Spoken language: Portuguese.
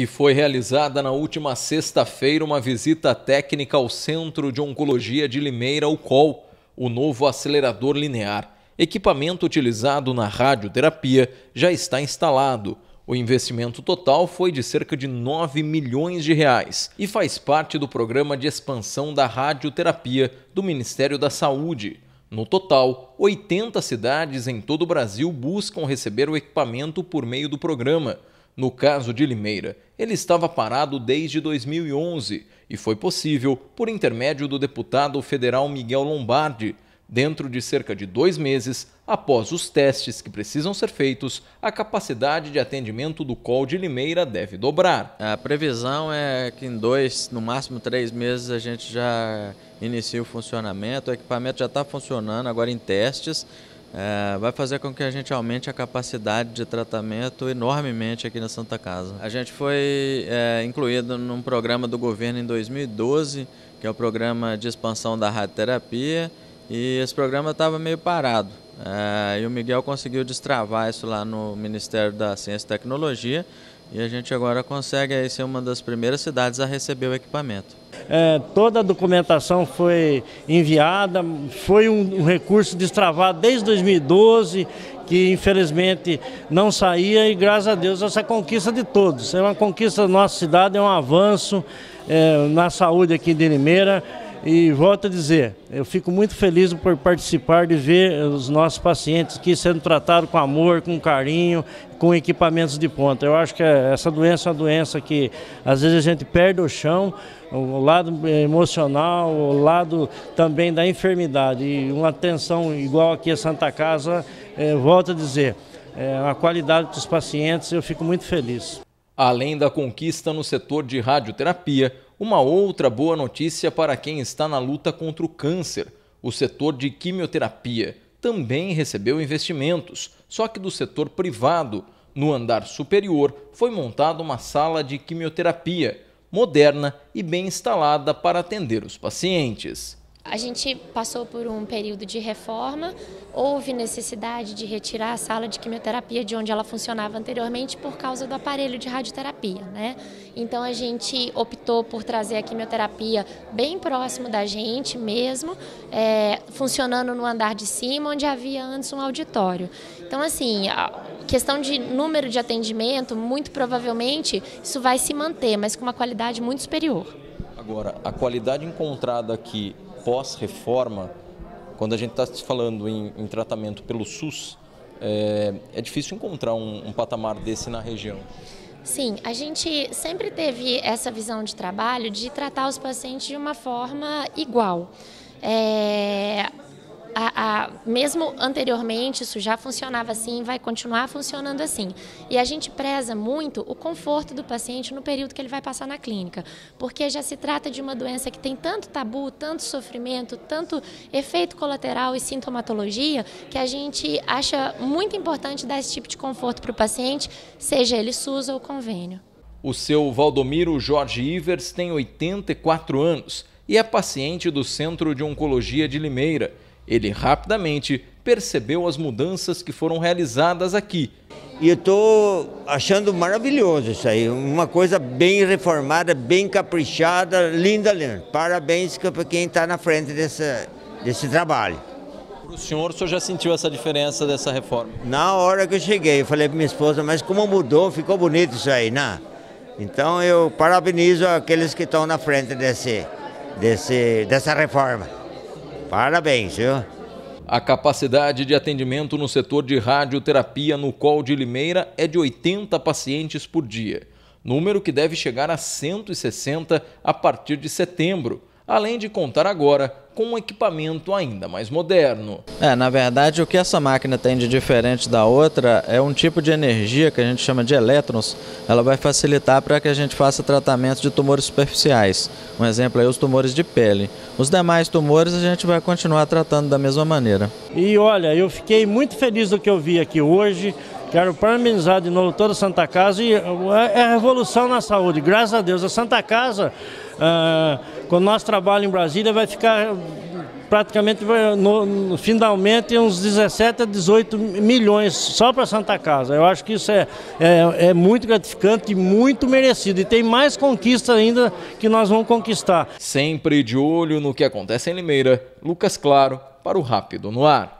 E foi realizada na última sexta-feira uma visita técnica ao Centro de Oncologia de Limeira, o COL, o novo acelerador linear. Equipamento utilizado na radioterapia já está instalado. O investimento total foi de cerca de 9 milhões de reais e faz parte do programa de expansão da radioterapia do Ministério da Saúde. No total, 80 cidades em todo o Brasil buscam receber o equipamento por meio do programa. No caso de Limeira, ele estava parado desde 2011 e foi possível por intermédio do deputado federal Miguel Lombardi. Dentro de cerca de dois meses, após os testes que precisam ser feitos, a capacidade de atendimento do COL de Limeira deve dobrar. A previsão é que em dois, no máximo três meses, a gente já inicie o funcionamento. O equipamento já está funcionando agora em testes é, vai fazer com que a gente aumente a capacidade de tratamento enormemente aqui na Santa Casa. A gente foi é, incluído num programa do governo em 2012, que é o programa de expansão da radioterapia, e esse programa estava meio parado. É, e o Miguel conseguiu destravar isso lá no Ministério da Ciência e Tecnologia, e a gente agora consegue aí, ser uma das primeiras cidades a receber o equipamento. É, toda a documentação foi enviada, foi um, um recurso destravado desde 2012, que infelizmente não saía e graças a Deus essa conquista de todos. É uma conquista da nossa cidade, é um avanço é, na saúde aqui de Limeira. E volto a dizer, eu fico muito feliz por participar de ver os nossos pacientes aqui sendo tratados com amor, com carinho, com equipamentos de ponta. Eu acho que essa doença é uma doença que às vezes a gente perde o chão, o lado emocional, o lado também da enfermidade. E uma atenção igual aqui a Santa Casa, é, volto a dizer, é, a qualidade dos pacientes, eu fico muito feliz. Além da conquista no setor de radioterapia, uma outra boa notícia para quem está na luta contra o câncer: o setor de quimioterapia também recebeu investimentos, só que do setor privado. No andar superior foi montada uma sala de quimioterapia moderna e bem instalada para atender os pacientes. A gente passou por um período de reforma, houve necessidade de retirar a sala de quimioterapia de onde ela funcionava anteriormente por causa do aparelho de radioterapia, né? Então a gente optou por trazer a quimioterapia bem próximo da gente mesmo, é, funcionando no andar de cima, onde havia antes um auditório. Então assim, a questão de número de atendimento, muito provavelmente isso vai se manter, mas com uma qualidade muito superior. Agora, a qualidade encontrada aqui pós-reforma, quando a gente está falando em, em, tratamento pelo SUS, é, é difícil encontrar um, um patamar desse na região. Sim, a gente sempre teve essa visão de trabalho de tratar os pacientes de uma forma igual. É, a, a, mesmo anteriormente isso já funcionava assim, vai continuar funcionando assim. E a gente preza muito o conforto do paciente no período que ele vai passar na clínica, porque já se trata de uma doença que tem tanto tabu, tanto sofrimento, tanto efeito colateral e sintomatologia, que a gente acha muito importante dar esse tipo de conforto para o paciente, seja ele SUS ou convênio. O seu Valdomiro Jorge Ivers tem 84 anos e é paciente do Centro de Oncologia de Limeira ele rapidamente percebeu as mudanças que foram realizadas aqui. E eu estou achando maravilhoso isso aí, uma coisa bem reformada, bem caprichada, linda, linda. Parabéns para quem está na frente desse, desse trabalho. Para o senhor, o senhor já sentiu essa diferença dessa reforma? Na hora que eu cheguei, eu falei para minha esposa, mas como mudou, ficou bonito isso aí, né? Então eu parabenizo aqueles que estão na frente desse, desse, dessa reforma. Parabéns, viu? A capacidade de atendimento no setor de radioterapia no Col de Limeira é de 80 pacientes por dia, número que deve chegar a 160 a partir de setembro, além de contar agora com um equipamento ainda mais moderno. É, na verdade, o que essa máquina tem de diferente da outra é um tipo de energia que a gente chama de elétrons. Ela vai facilitar para que a gente faça tratamento de tumores superficiais. Um exemplo é os tumores de pele. Os demais tumores a gente vai continuar tratando da mesma maneira. E olha, eu fiquei muito feliz do que eu vi aqui hoje. Quero parabenizar de novo toda a Santa Casa e é, é a revolução na saúde, graças a Deus. A Santa Casa, ah, quando nós trabalhamos em Brasília, vai ficar praticamente no, no, finalmente uns 17 a 18 milhões só para Santa Casa. Eu acho que isso é, é, é, muito gratificante e muito merecido. E tem mais conquistas ainda que nós vamos conquistar. Sempre de olho no que acontece em Limeira, Lucas Claro, para o Rápido no Ar.